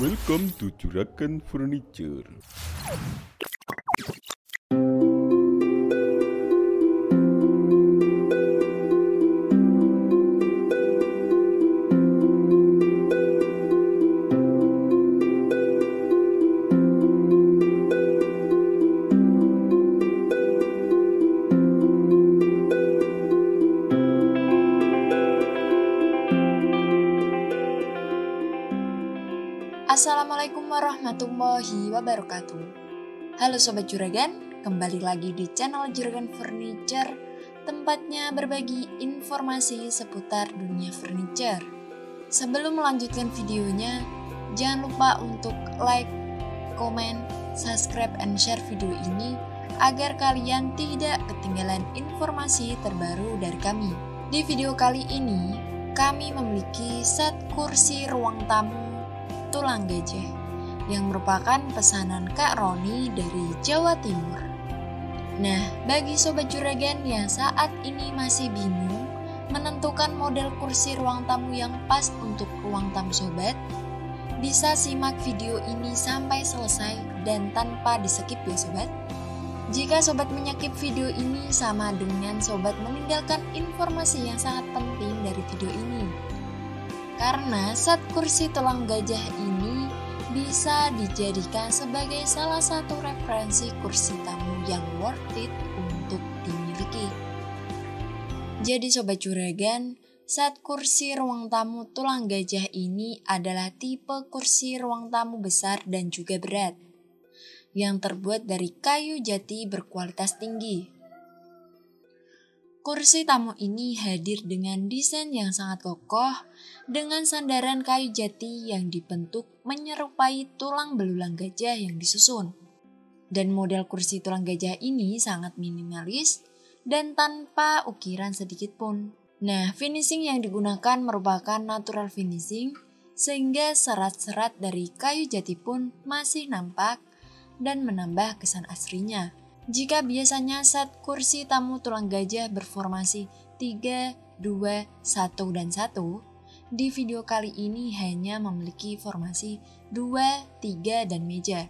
Welcome to Juragan Furniture. Assalamualaikum warahmatullahi wabarakatuh Halo Sobat Juragan, kembali lagi di channel Juragan Furniture Tempatnya berbagi informasi seputar dunia furniture Sebelum melanjutkan videonya, jangan lupa untuk like, komen, subscribe, and share video ini agar kalian tidak ketinggalan informasi terbaru dari kami. Di video kali ini, kami memiliki set kursi ruang tamu tulang gajah yang merupakan pesanan Kak Roni dari Jawa Timur. Nah, bagi sobat juragan yang saat ini masih bingung menentukan model kursi ruang tamu yang pas untuk ruang tamu sobat, bisa simak video ini sampai selesai dan tanpa di-skip ya sobat. Jika sobat menyakip video ini sama dengan sobat meninggalkan informasi yang sangat penting dari video ini. Karena set kursi tulang gajah ini bisa dijadikan sebagai salah satu referensi kursi tamu yang worth it untuk dimiliki. Jadi sobat juragan, set kursi ruang tamu tulang gajah ini adalah tipe kursi ruang tamu besar dan juga berat yang terbuat dari kayu jati berkualitas tinggi. Kursi tamu ini hadir dengan desain yang sangat kokoh dengan sandaran kayu jati yang dibentuk menyerupai tulang belulang gajah yang disusun. Dan model kursi tulang gajah ini sangat minimalis dan tanpa ukiran sedikit pun. Nah, finishing yang digunakan merupakan natural finishing sehingga serat-serat dari kayu jati pun masih nampak dan menambah kesan aslinya. Jika biasanya set kursi tamu tulang gajah berformasi 3, 2, 1, dan 1, di video kali ini hanya memiliki formasi 2, 3, dan meja.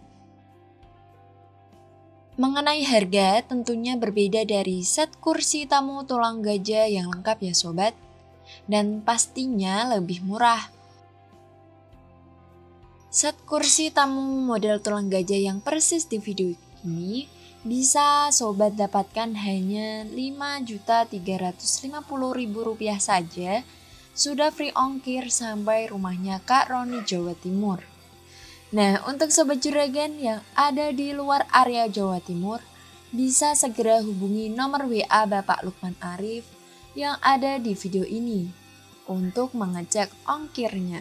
Mengenai harga tentunya berbeda dari set kursi tamu tulang gajah yang lengkap ya sobat, dan pastinya lebih murah. Set kursi tamu model tulang gajah yang persis di video ini bisa sobat dapatkan hanya Rp5.350.000 saja sudah free ongkir sampai rumahnya Kak Roni Jawa Timur. Nah, untuk sobat juragan yang ada di luar area Jawa Timur, bisa segera hubungi nomor WA Bapak Lukman Arif yang ada di video ini untuk mengecek ongkirnya.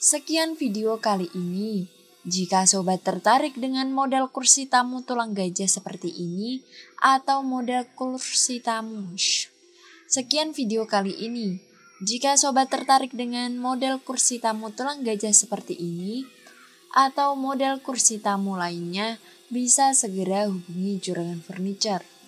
Sekian video kali ini. Jika sobat tertarik dengan model kursi tamu tulang gajah seperti ini atau model kursi tamu, sekian video kali ini. Jika sobat tertarik dengan model kursi tamu tulang gajah seperti ini atau model kursi tamu lainnya, bisa segera hubungi Juragan Furniture.